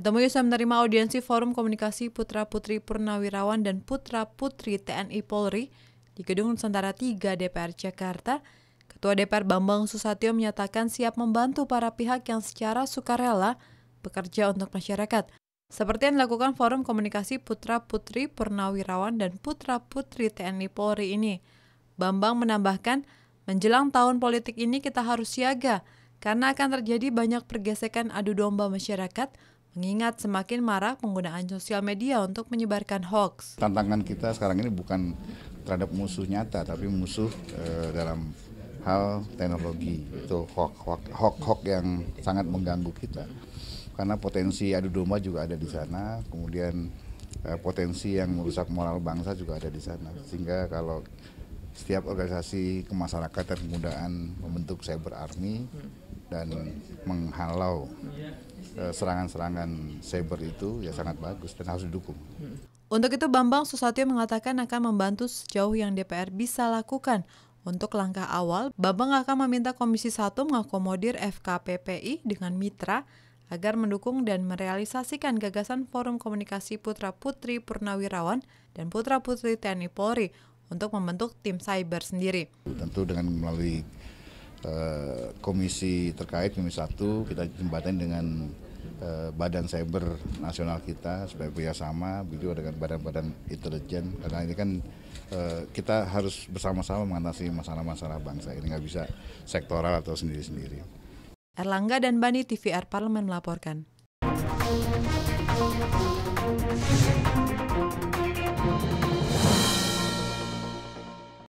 Ditemui usai menerima audiensi Forum Komunikasi Putra Putri Purnawirawan dan Putra Putri TNI Polri di Gedung Nusantara 3 DPR Jakarta, Ketua DPR Bambang Susatyo menyatakan siap membantu para pihak yang secara sukarela bekerja untuk masyarakat. Seperti yang dilakukan Forum Komunikasi Putra Putri Purnawirawan dan Putra Putri TNI Polri ini. Bambang menambahkan, menjelang tahun politik ini kita harus siaga karena akan terjadi banyak pergesekan adu domba masyarakat mengingat semakin marak penggunaan sosial media untuk menyebarkan hoax. Tantangan kita sekarang ini bukan terhadap musuh nyata, tapi musuh e, dalam hal teknologi itu hoax, hoax, hoax, yang sangat mengganggu kita. Karena potensi adu domba juga ada di sana, kemudian e, potensi yang merusak moral bangsa juga ada di sana. Sehingga kalau setiap organisasi kemasyarakatan kemudahan membentuk cyber army dan menghalau Eh, serangan-serangan cyber itu ya sangat bagus dan harus didukung. Untuk itu Bambang Susatyo mengatakan akan membantu sejauh yang DPR bisa lakukan. Untuk langkah awal, Bambang akan meminta Komisi 1 mengakomodir FKPPI dengan mitra agar mendukung dan merealisasikan gagasan Forum Komunikasi Putra Putri Purnawirawan dan Putra Putri TNI Polri untuk membentuk tim cyber sendiri. Tentu dengan melalui uh, komisi terkait komisi satu kita jembatkan dengan uh, badan cyber nasional kita supaya bekerjasama begitu dengan badan-badan intelijen karena ini kan uh, kita harus bersama-sama mengatasi masalah-masalah bangsa ini nggak bisa sektoral atau sendiri-sendiri. Erlangga dan Bani TVR Parlemen melaporkan.